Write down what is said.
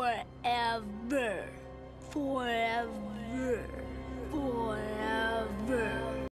forever. Forever.